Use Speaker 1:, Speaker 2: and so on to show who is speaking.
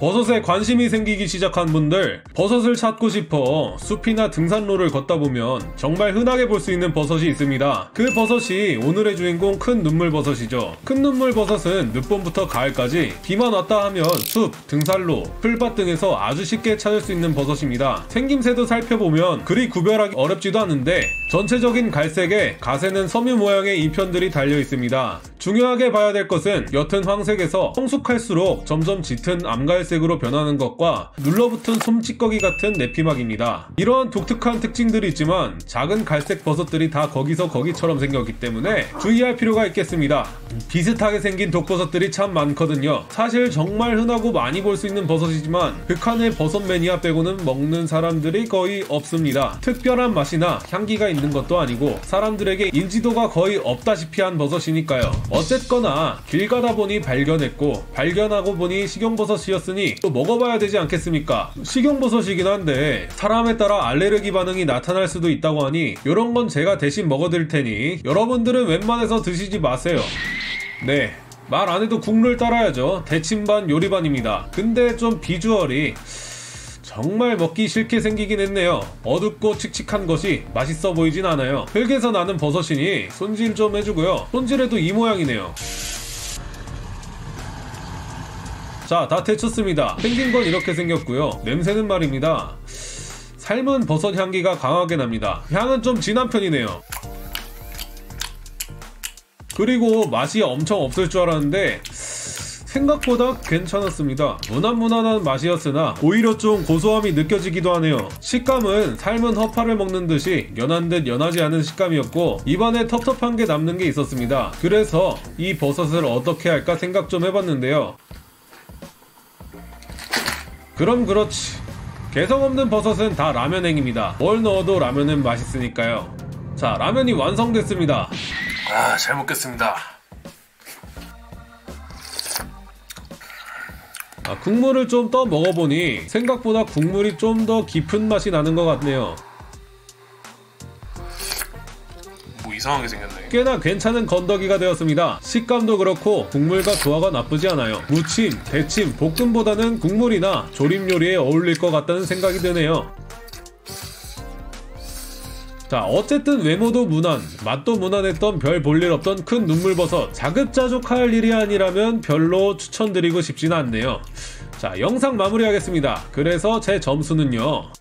Speaker 1: 버섯에 관심이 생기기 시작한 분들, 버섯을 찾고 싶어 숲이나 등산로를 걷다 보면 정말 흔하게 볼 수 있는 버섯이 있습니다. 그 버섯이 오늘의 주인공 큰 눈물 버섯이죠. 큰 눈물 버섯은 늦봄부터 가을까지 비만 왔다 하면 숲, 등산로, 풀밭 등에서 아주 쉽게 찾을 수 있는 버섯입니다. 생김새도 살펴보면 그리 구별하기 어렵지도 않은데 전체적인 갈색에 가세는 섬유 모양의 이편들이 달려 있습니다. 중요하게 봐야 될 것은 옅은 황색에서 성숙할수록 점점 짙은 암갈색으로 변하는 것과 눌러붙은 솜찌꺼기 같은 내피막입니다. 이러한 독특한 특징들이 있지만 작은 갈색 버섯들이 다 거기서 거기처럼 생겼기 때문에 주의할 필요가 있겠습니다. 비슷하게 생긴 독버섯들이 참 많거든요. 사실 정말 흔하고 많이 볼 수 있는 버섯이지만 극한의 버섯 매니아 빼고는 먹는 사람들이 거의 없습니다. 특별한 맛이나 향기가 있는 것도 아니고 사람들에게 인지도가 거의 없다시피 한 버섯이니까요. 어쨌거나 길 가다 보니 발견했고 발견하고 보니 식용버섯이었으니 또 먹어봐야 되지 않겠습니까? 식용버섯이긴 한데 사람에 따라 알레르기 반응이 나타날 수도 있다고 하니 이런 건 제가 대신 먹어드릴 테니 여러분들은 웬만해서 드시지 마세요. 네. 말 안 해도 국룰 따라야죠. 대침반 요리반입니다. 근데 좀 비주얼이 정말 먹기 싫게 생기긴 했네요. 어둡고 칙칙한 것이 맛있어 보이진 않아요. 흙에서 나는 버섯이니 손질 좀 해주고요. 손질해도 이 모양이네요. 자, 다 데쳤습니다. 생긴 건 이렇게 생겼고요. 냄새는 말입니다. 삶은 버섯 향기가 강하게 납니다. 향은 좀 진한 편이네요. 그리고 맛이 엄청 없을 줄 알았는데 생각보다 괜찮았습니다. 무난무난한 맛이었으나 오히려 좀 고소함이 느껴지기도 하네요. 식감은 삶은 허파를 먹는 듯이 연한 듯 연하지 않은 식감이었고 입안에 텁텁한 게 남는 게 있었습니다. 그래서 이 버섯을 어떻게 할까 생각 좀 해봤는데요. 그럼 그렇지. 개성 없는 버섯은 다 라면행입니다. 뭘 넣어도 라면은 맛있으니까요. 자, 라면이 완성됐습니다. 아, 잘 먹겠습니다. 아, 국물을 좀떠 먹어보니 생각보다 국물이 좀 더 깊은 맛이 나는 것 같네요.
Speaker 2: 뭐 이상하게 생겼네.
Speaker 1: 꽤나 괜찮은 건더기가 되었습니다. 식감도 그렇고 국물과 조화가 나쁘지 않아요. 무침, 대침, 볶음보다는 국물이나 조림 요리에 어울릴 것 같다는 생각이 드네요. 자 어쨌든 외모도 무난 맛도 무난했던 별 볼 일 없던 큰 눈물버섯 자급자족할 일이 아니라면 별로 추천드리고 싶진 않네요. 자 영상 마무리하겠습니다. 그래서 제 점수는요